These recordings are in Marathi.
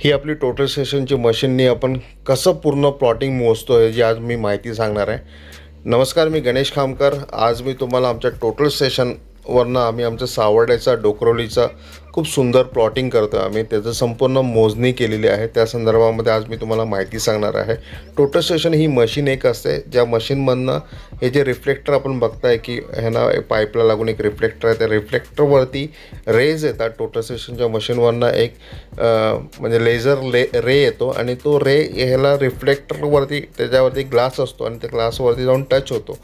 ही आपली टोटल सेशनची मशीननी आपण कसं पूर्ण प्लॉटिंग मोजतो आहे जी आज मी माहिती सांगणार आहे. नमस्कार मी गणेश खामकर. आज मी तुम्हाला आमच्या टोटल वरनं आम्ही आमचं सावर्ड्याचा डोकरोलीचा खूप सुंदर प्लॉटिंग करतो आम्ही. त्याचं संपूर्ण मोजणी केलेली आहे. त्या संदर्भामध्ये आज मी तुम्हाला माहिती सांगणार आहे. टोटल स्टेशन ही मशीन एक असते. ज्या मशीनमधनं हे जे रिफ्लेक्टर आपण बघताय की ह्यांना पाईपला लागून एक रिफ्लेक्टर आहे. त्या रिफ्लेक्टरवरती रेज येतात. टोटल स्टेशनच्या मशीनवरनं एक म्हणजे लेझर ले रे येतो आणि तो रे ह्याला रिफ्लेक्टरवरती त्याच्यावरती ग्लास असतो आणि त्या ग्लासवरती जाऊन टच होतो.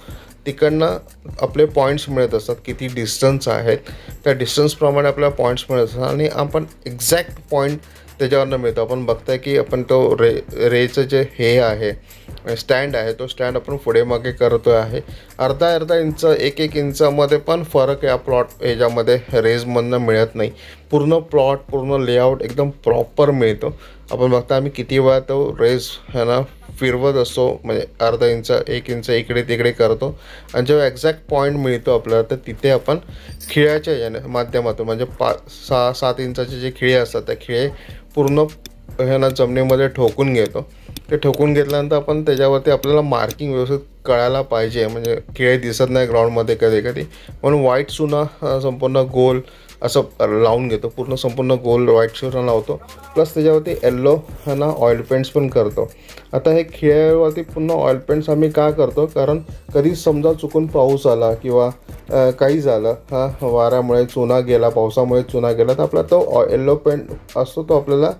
तिकडनं आपले पॉईंट्स मिळत असतात किती डिस्टन्स आहेत त्या डिस्टन्सप्रमाणे आपल्याला पॉईंट्स मिळत असतात आणि आपण एक्झॅक्ट पॉईंट त्याच्यावरनं मिळतो. आपण बघताय की आपण तो रे रेचं जे हे आहे स्टँड आहे. तो स्टँड आपण पुढे मागे करतो आहे. अर्धा अर्धा इंच एक एक इंचामध्ये पण फरक या प्लॉट ह्याच्यामध्ये रेजमधनं मिळत नाही. पूर्ण प्लॉट पूर्ण लेआउट एकदम प्रॉपर मिळतो. आपण बघता आम्ही किती वेळा तो रेज ह्याला फिरवत असतो. म्हणजे अर्धा इंच एक इंच इकडे तिकडे करतो. आणि जेव्हा एक्झॅक्ट पॉईंट मिळतो आपल्याला तर तिथे आपण खिळ्याच्या याने माध्यमातून म्हणजे पा सहा सात इंचाचे जे खिळे असतात त्या खिळे पूर्ण ह्याला जमिनीमध्ये ठोकून घेतो. ते ठोकून घेतल्यानंतर आपण त्याच्यावरती आपल्याला मार्किंग व्यवस्थित कळायला पाहिजे. म्हणजे खेळ दिसत नाही ग्राउंडमध्ये कधी कधी. म्हणून व्हाईट चुना संपूर्ण गोल असं लावून घेतो. पूर्ण संपूर्ण गोल व्हाईट चुना लावतो. प्लस त्याच्यावरती येल्लो ना ऑइल पेंट्स पण करतो. आता हे खेळावरती पुन्हा ऑइल पेंट्स आम्ही का करतो? कारण कधी समजा चुकून पाऊस आला किंवा काही झालं हा वाऱ्यामुळे चुना गेला पावसामुळे चुना गेला तर आपला तो येल्लो पेंट असतो तो आपल्याला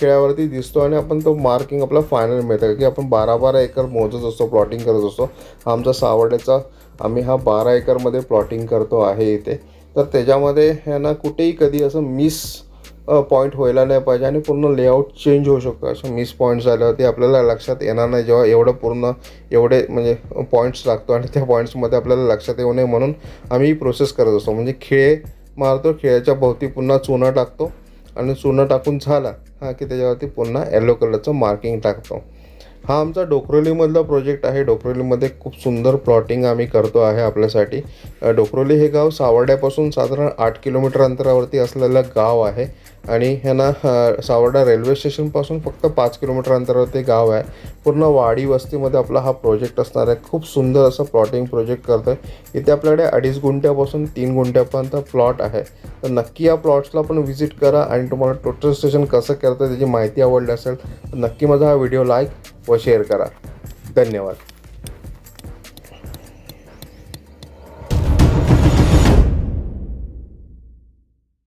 खेळावरती दिसतो आणि आपण तो मार्किंग आपला फायनल मिळतं. की आपण बारा बारा एकर मोजत असतो प्लॉटिंग करत असतो. आमचा सावड्याचा आम्ही हा बारा एकरमध्ये प्लॉटिंग करतो आहे इथे. तर त्याच्यामध्ये ह्यांना कुठेही कधी असं मिस पॉईंट व्हायला नाही पाहिजे आणि पूर्ण लेआउट चेंज होऊ शकतो. असे मिस पॉईंट झाल्यावरती आपल्याला लक्षात येणार नाही जेव्हा एवढं पूर्ण एवढे म्हणजे पॉईंट्स लागतो आणि त्या पॉईंट्समध्ये आपल्याला लक्षात येऊ नये म्हणून आम्ही ही प्रोसेस करत असतो. म्हणजे खेळ मारतो खेळाच्या भोवती पुन्हा चुना टाकतो आणि चुना टाकून झाला हा की त्याच्यावरती पुन्हा येलो कलरचं मार्किंग टाकतो हा आमचा डोकरोलीमधला प्रोजेक्ट आहे. डोकरोलीमध्ये खूप सुंदर प्लॉटिंग आम्ही करतो आहे आपल्यासाठी. डोकरोली हे गाव सावर्ड्यापासून साधारण आठ किलोमीटर अंतरावरती असलेलं गाव आहे. आणि ह्यांना सावर्डा रेल्वे स्टेशनपासून फक्त पाच किलोमीटर अंतरावरती गाव आहे. पूर्ण वाडी वस्तीमध्ये आपला हा प्रोजेक्ट असणार आहे. खूप सुंदर असं प्लॉटिंग प्रोजेक्ट करतो आहे इथे आपल्याकडे अडीच गुंठ्यापासून तीन गुंठ्यापर्यंत प्लॉट आहे. तर नक्की या प्लॉट्सला पण व्हिजिट करा आणि तुम्हाला टोटल स्टेशन कसं करतं त्याची माहिती आवडली असेल तर नक्की माझा हा व्हिडिओ लाईक व शेअर करा. धन्यवाद.